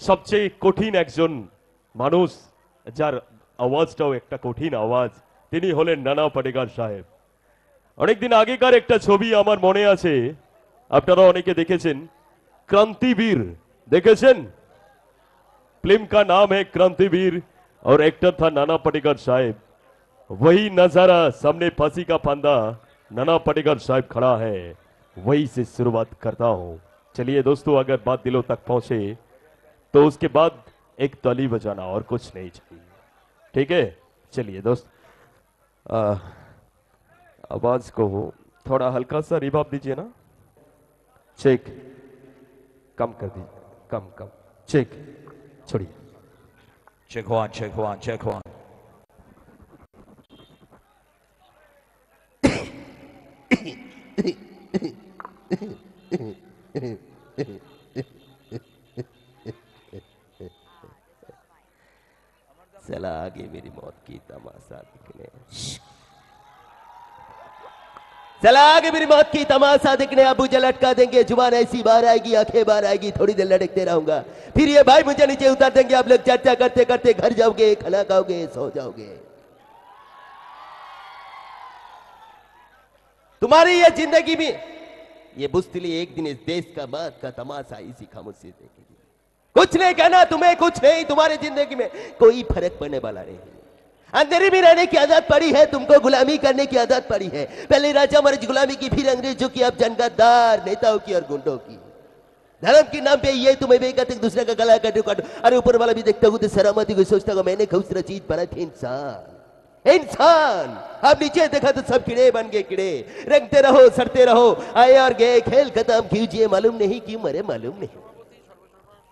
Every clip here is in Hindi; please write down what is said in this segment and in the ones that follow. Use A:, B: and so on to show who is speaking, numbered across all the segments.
A: सबसे कठिन एक मानूष जार आवाज़ एक कठिन आवाज़ हलन नाना पटेकार साहेब. अनेक दिन आगेकार एक छवि मन आपनारा अने देखे क्रांतिवीर देखे फ़िल्म का नाम है क्रांतिवीर, और एक्टर था नाना पटेकर साहेब। वही नज़ारा सामने फांसी का फंदा, नाना पटेकर साहेब खड़ा है, वही से शुरुआत करता हूँ। चलिए दोस्तों, अगर बात दिलों तक पहुँचे तो उसके बाद एक तली बजाना और कुछ नहीं चाहिए। ठीक है? चलिए दोस्त। आवाज़ को थोड़ा हल्का सा रिभाव दीजिए ना। चेक। कम कर दीजिए। कम कम। चेक। छोड़िए।
B: Check one check one check one.
C: चला आगे मेरी मौत की तमाशा दिखने। चला आगे मेरी मौत की तमाशा दिखने, अब मुझे लटका देंगे, ज़ुबान ऐसी बार आएगी, आँखें बार आएगी, थोड़ी देर लटकते रहूँगा। फिर ये भाई मुझे नीचे उतार देंगे, आप लोग चर्चा करते करते घर जाओगे, खाना खाओगे, सो जाओगे। तुम्हारी ये ज़िंदगी में ये बुस्तली एक दिन इस देश का बात का तमाशा इसी खामोशी देखेगी। कुछ नहीं कहना, तुम्हें कुछ नहीं, तुम्हारी ज़िंदगी में कोई फ़र्क पड़ने वाला नहीं। अंधेरी में रहने की आदत पड़ी है, तुमको गुलामी करने की आदत पड़ी है। पहले राजा महाराज गुलामी की, फिर अंग्रेज़ों की, अब जनगतदार नेताओं की और गुंडों की। धर्म के नाम पे ये तुम्हें भी कहते दूसरे का गला काटो काटो। अरे ऊपर वाला भी देखता हूँ तो सरामती को सोचता हूँ, मैंने खूबसूरत चीज़ बना थी इंसान। इंसान! अब नीचे देखा तो सब कीड़े बन गए कीड़े। रंगते रहो, सड़ते रहो, आए और गए, खेल खत्म। कीजिए मालूम नहीं, क्यों मरे, मालूम नहीं।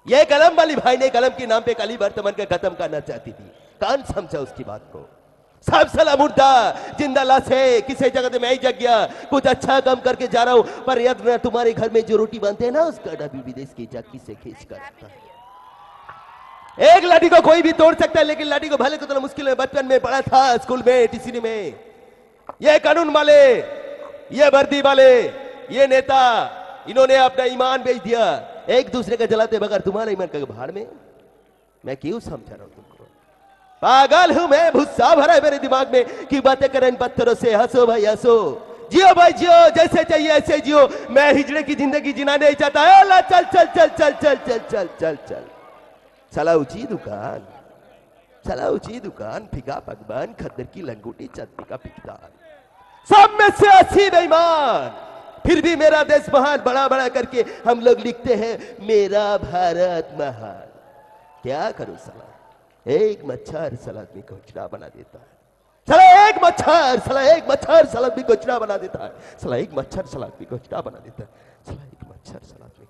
C: ये कलम वाली भाई ने कलम के नाम पे कली वर्तमान का खत्म करना चाहती थी। कान समझा उसकी बात को? सब सला मुर्दा, ज़िंदा लाश है, किसी जगह से मैं ही जग गया कुछ अच्छा काम करके जा रहा हूँ, पर याद तुम्हारे घर में जो रोटी बनते हैं ना उसका डबी विदेश की चक्की से खींच कर एक लाठी को कोई भी तोड़ सकता है, लेकिन लाठी को भले को तो मुश्किल है, बचपन में पढ़ा था, स्कूल में टीसी में। ये कानून वाले, ये वर्दी वाले, ये नेता, इन्होंने अपना ईमान बेच दिया। एक दूसरे का जलाते बगैर तुम्हारा ईमान का भाड़ में। मैं क्यों समझा रहा हूँ तुमको? पागल हूँ मैं भुस्सा भरा है मेरे दिमाग में कि बातें करें, पत्थरों से हंसो भाई, हंसो। जियो भाई, जियो, जैसे चाहिए ऐसे जियो। मैं हिजड़े की ज़िंदगी जीना नहीं चाहता। ए ला, चल चल चल चल चल चल चल चल चल। चला ऊँची दुकान। चला ऊँची दुकान, फिका पकवान, खद्दर की लंगोटी चटनी का पिकदान सब में से अच्छी बेईमान। फिर भी मेरा देश महान बड़ा बड़ा करके हम लोग लिखते हैं, मेरा भारत महान। क्या करूँ सला एक मच्छर सलाद में कोचड़ा बना देता है। सला एक मच्छर सला एक मच्छर सलाद में कोचड़ा बना देता है। सला एक मच्छर सलाद में कोचड़ा बना देता है। सला एक मच्छर सलाद में